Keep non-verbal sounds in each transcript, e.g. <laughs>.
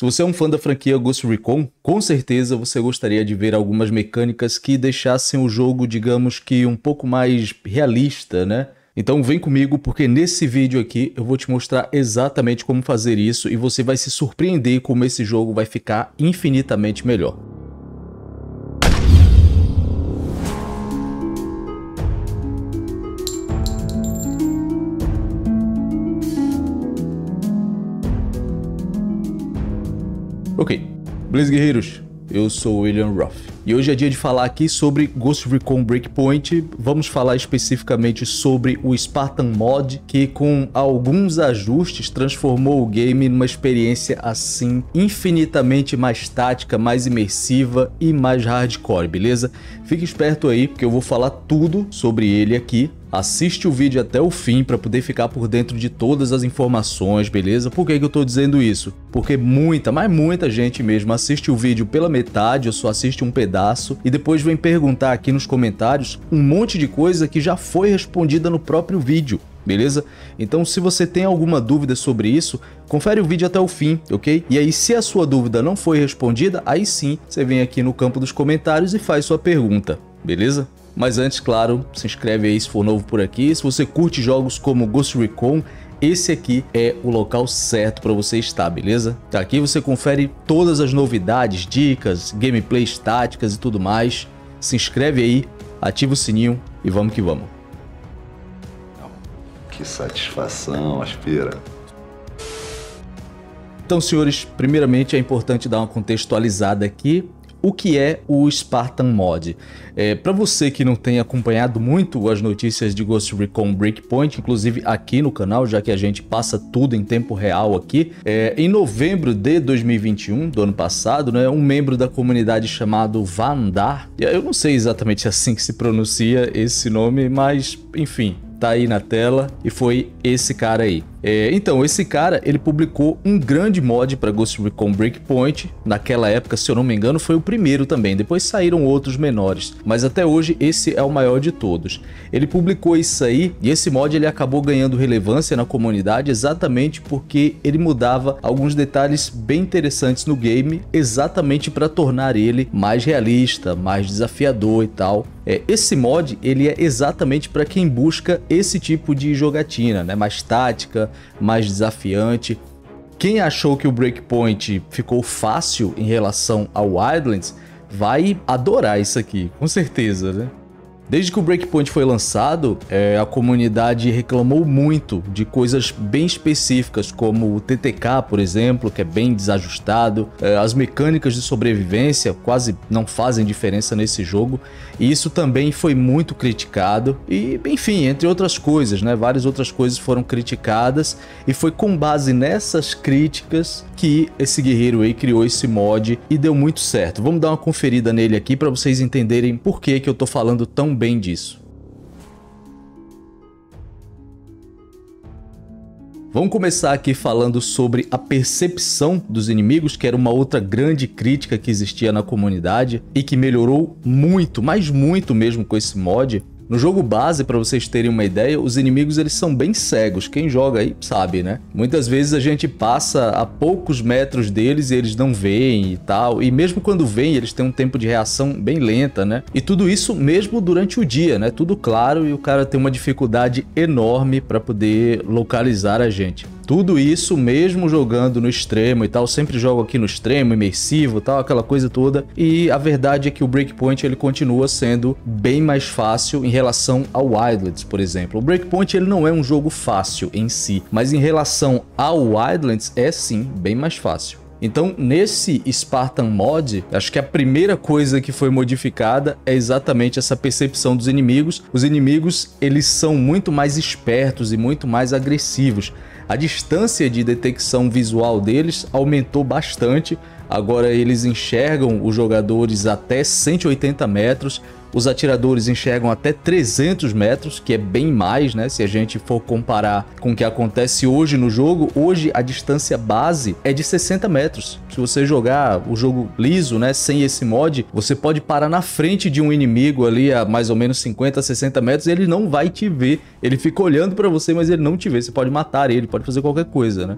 Se você é um fã da franquia Ghost Recon, com certeza você gostaria de ver algumas mecânicas que deixassem o jogo, digamos que um pouco mais realista, né? Então vem comigo porque nesse vídeo aqui eu vou te mostrar exatamente como fazer isso e você vai se surpreender como esse jogo vai ficar infinitamente melhor. Ok, Blaze Guerreiros, eu sou William Ruff. E hoje é dia de falar aqui sobre Ghost Recon Breakpoint. Vamos falar especificamente sobre o Spartan Mod, que com alguns ajustes transformou o game numa experiência assim infinitamente mais tática, mais imersiva e mais hardcore, beleza? Fique esperto aí, porque eu vou falar tudo sobre ele aqui Assiste o vídeo até o fim para poder ficar por dentro de todas as informações, beleza? Por que, que eu tô dizendo isso? Porque muita, mas muita gente mesmo assiste o vídeo pela metade ou só assiste um pedaço e depois vem perguntar aqui nos comentários um monte de coisa que já foi respondida no próprio vídeo beleza? Então se você tem alguma dúvida sobre isso, confere o vídeo até o fim, ok? E aí se a sua dúvida não foi respondida, aí sim você vem aqui no campo dos comentários e faz sua pergunta, beleza? Mas antes, claro, se inscreve aí se for novo por aqui. Se você curte jogos como Ghost Recon, esse aqui é o local certo para você estar, beleza? Aqui você confere todas as novidades, dicas, gameplays táticas e tudo mais. Se inscreve aí, ativa o sininho e vamos que vamos. Que satisfação, aspira. Então, senhores, primeiramente é importante dar uma contextualizada aqui o que é o Spartan Mod. É, para você que não tem acompanhado muito as notícias de Ghost Recon Breakpoint, inclusive aqui no canal, já que a gente passa tudo em tempo real aqui, é, em novembro de 2021, do ano passado, né, um membro da comunidade chamado Vandar, eu não sei exatamente <laughs> assim que se pronuncia esse nome, mas enfim, tá aí na tela e foi esse cara aí. É, então, esse cara, ele publicou um grande mod para Ghost Recon Breakpoint. Naquela época, se eu não me engano, foi o primeiro também. Depois saíram outros menores, mas até hoje esse é o maior de todos. Ele publicou isso aí e esse mod ele acabou ganhando relevância na comunidade exatamente porque ele mudava alguns detalhes bem interessantes no game, exatamente para tornar ele mais realista, mais desafiador e tal. É, esse mod ele é exatamente para quem busca esse tipo de jogatina, né? mais tática, mais desafiante. Quem achou que o Breakpoint ficou fácil em relação ao Wildlands vai adorar isso aqui, com certeza, né? Desde que o Breakpoint foi lançado, é, a comunidade reclamou muito de coisas bem específicas, como o TTK, por exemplo, que é bem desajustado, é, as mecânicas de sobrevivência quase não fazem diferença nesse jogo, e isso também foi muito criticado, e enfim, entre outras coisas, né? Várias outras coisas foram criticadas, e foi com base nessas críticas que esse guerreiro aí criou esse mod e deu muito certo. Vamos dar uma conferida nele aqui para vocês entenderem por que, que eu tô falando tão bem disso. Vamos começar aqui falando sobre a percepção dos inimigos, que era uma outra grande crítica que existia na comunidade e que melhorou muito, mas muito mesmo com esse mod. No jogo base, para vocês terem uma ideia, os inimigos eles são bem cegos. Quem joga aí sabe, né? Muitas vezes a gente passa a poucos metros deles e eles não veem e tal. E mesmo quando vêm, eles têm um tempo de reação bem lenta, né? E tudo isso mesmo durante o dia, né? Tudo claro e o cara tem uma dificuldade enorme para poder localizar a gente. Tudo isso mesmo jogando no extremo e tal, sempre jogo aqui no extremo, imersivo tal, aquela coisa toda. E a verdade é que o Breakpoint ele continua sendo bem mais fácil em relação ao Wildlands, por exemplo. O Breakpoint ele não é um jogo fácil em si, mas em relação ao Wildlands é sim bem mais fácil. Então, nesse Spartan Mod, acho que a primeira coisa que foi modificada é exatamente essa percepção dos inimigos. Os inimigos, eles são muito mais espertos e muito mais agressivos. A distância de detecção visual deles aumentou bastante. Agora eles enxergam os jogadores até 180 metros, os atiradores enxergam até 300 metros, que é bem mais, né? Se a gente for comparar com o que acontece hoje no jogo, hoje a distância base é de 60 metros. Se você jogar o jogo liso, né, sem esse mod, você pode parar na frente de um inimigo ali a mais ou menos 50, 60 metros e ele não vai te ver. Ele fica olhando para você, mas ele não te vê. Você pode matar ele, pode fazer qualquer coisa, né?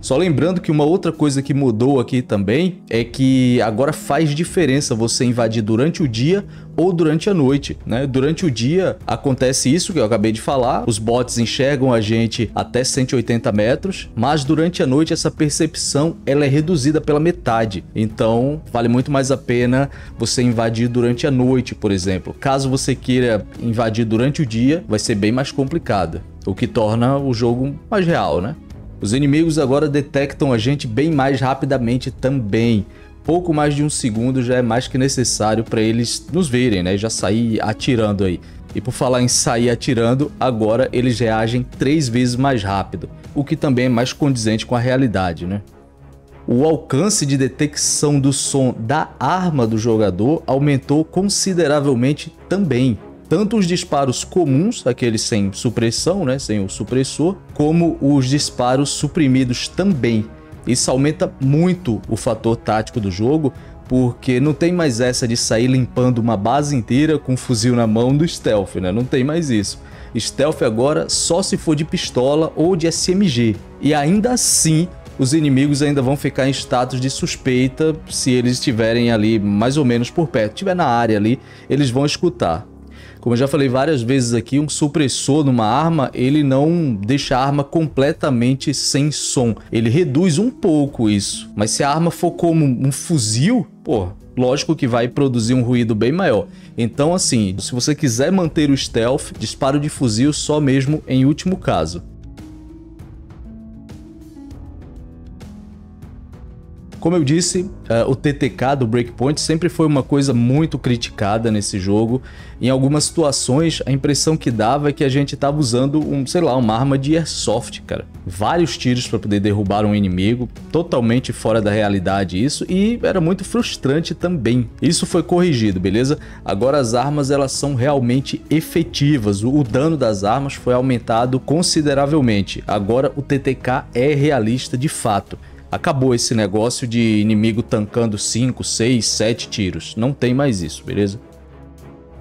Só lembrando que uma outra coisa que mudou aqui também é que agora faz diferença você invadir durante o dia ou durante a noite, né? Durante o dia acontece isso que eu acabei de falar, os bots enxergam a gente até 180 metros, mas durante a noite essa percepção ela é reduzida pela metade. Então vale muito mais a pena você invadir durante a noite, por exemplo. Caso você queira invadir durante o dia, vai ser bem mais complicado, o que torna o jogo mais real, né? Os inimigos agora detectam a gente bem mais rapidamente também. Pouco mais de um segundo já é mais que necessário para eles nos verem, né? Já sair atirando aí. E por falar em sair atirando, agora eles reagem três vezes mais rápido, o que também é mais condizente com a realidade, né? O alcance de detecção do som da arma do jogador aumentou consideravelmente também tanto os disparos comuns, aqueles sem supressão, né, sem o supressor, como os disparos suprimidos também. Isso aumenta muito o fator tático do jogo, porque não tem mais essa de sair limpando uma base inteira com um fuzil na mão do stealth, né? Não tem mais isso. Stealth agora só se for de pistola ou de SMG. E ainda assim, os inimigos ainda vão ficar em status de suspeita se eles estiverem ali mais ou menos por perto. Estiver na área ali, eles vão escutar. Como eu já falei várias vezes aqui, um supressor numa arma, ele não deixa a arma completamente sem som. Ele reduz um pouco isso. Mas se a arma for como um fuzil, pô, lógico que vai produzir um ruído bem maior. Então, assim, se você quiser manter o stealth, disparo de fuzil só mesmo em último caso. Como eu disse, uh, o TTK do Breakpoint sempre foi uma coisa muito criticada nesse jogo. Em algumas situações, a impressão que dava é que a gente estava usando um, sei lá, uma arma de airsoft, cara. Vários tiros para poder derrubar um inimigo, totalmente fora da realidade isso, e era muito frustrante também. Isso foi corrigido, beleza? Agora as armas elas são realmente efetivas. O dano das armas foi aumentado consideravelmente. Agora o TTK é realista de fato. Acabou esse negócio de inimigo tancando 5, 6, 7 tiros. Não tem mais isso, beleza?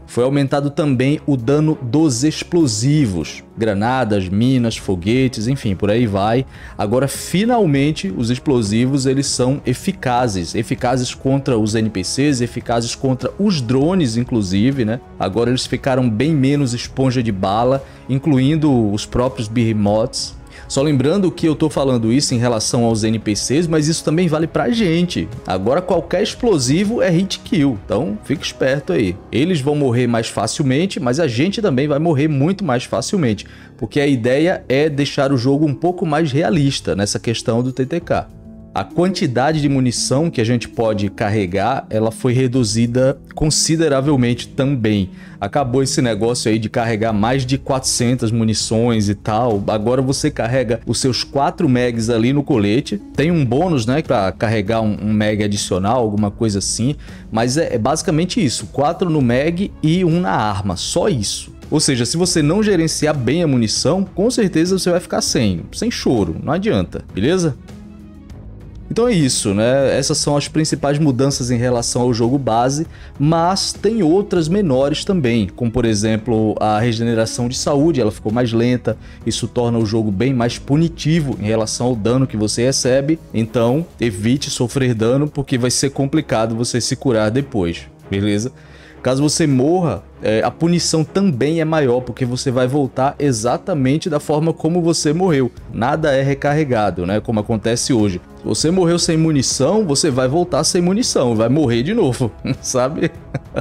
Foi aumentado também o dano dos explosivos, granadas, minas, foguetes, enfim, por aí vai. Agora, finalmente, os explosivos eles são eficazes, eficazes contra os NPCs, eficazes contra os drones, inclusive, né? Agora eles ficaram bem menos esponja de bala, incluindo os próprios behemoths, só lembrando que eu tô falando isso em relação aos NPCs, mas isso também vale pra gente. Agora qualquer explosivo é hit kill, então fica esperto aí. Eles vão morrer mais facilmente, mas a gente também vai morrer muito mais facilmente, porque a ideia é deixar o jogo um pouco mais realista nessa questão do TTK a quantidade de munição que a gente pode carregar, ela foi reduzida consideravelmente também. Acabou esse negócio aí de carregar mais de 400 munições e tal. Agora você carrega os seus 4 megs ali no colete. Tem um bônus, né, para carregar um, um, adicional, alguma coisa assim. Mas é, é basicamente isso: 4 no meg e um na arma. Só isso. Ou seja, se você não gerenciar bem a munição, com certeza você vai ficar sem, sem choro, não adianta, beleza? Então é isso, né? Essas são as principais mudanças em relação ao jogo base, mas tem outras menores também, como por exemplo a regeneração de saúde, ela ficou mais lenta, isso torna o jogo bem mais punitivo em relação ao dano que você recebe, então evite sofrer dano porque vai ser complicado você se curar depois, beleza? Caso você morra, é, a punição também é maior, porque você vai voltar exatamente da forma como você morreu. Nada é recarregado, né? Como acontece hoje. Se você morreu sem munição, você vai voltar sem munição, vai morrer de novo, <laughs> sabe?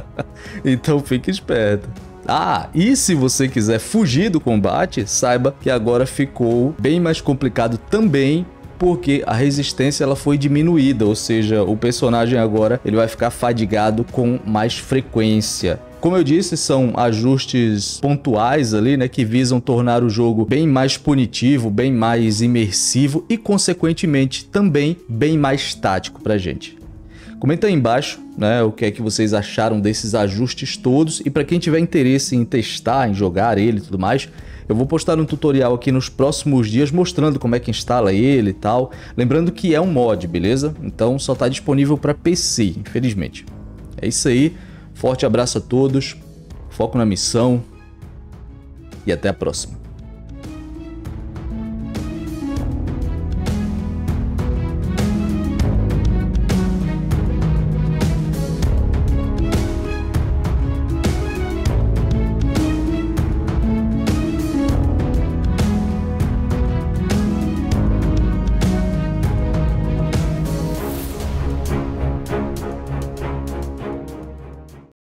<laughs> então fique esperto. Ah, e se você quiser fugir do combate, saiba que agora ficou bem mais complicado também porque a resistência ela foi diminuída, ou seja, o personagem agora ele vai ficar fadigado com mais frequência. Como eu disse, são ajustes pontuais ali, né, que visam tornar o jogo bem mais punitivo, bem mais imersivo e, consequentemente, também bem mais tático pra gente. Comenta aí embaixo né, o que é que vocês acharam desses ajustes todos e para quem tiver interesse em testar, em jogar ele e tudo mais, eu vou postar um tutorial aqui nos próximos dias mostrando como é que instala ele e tal. Lembrando que é um mod, beleza? Então só está disponível para PC, infelizmente. É isso aí. Forte abraço a todos. Foco na missão. E até a próxima.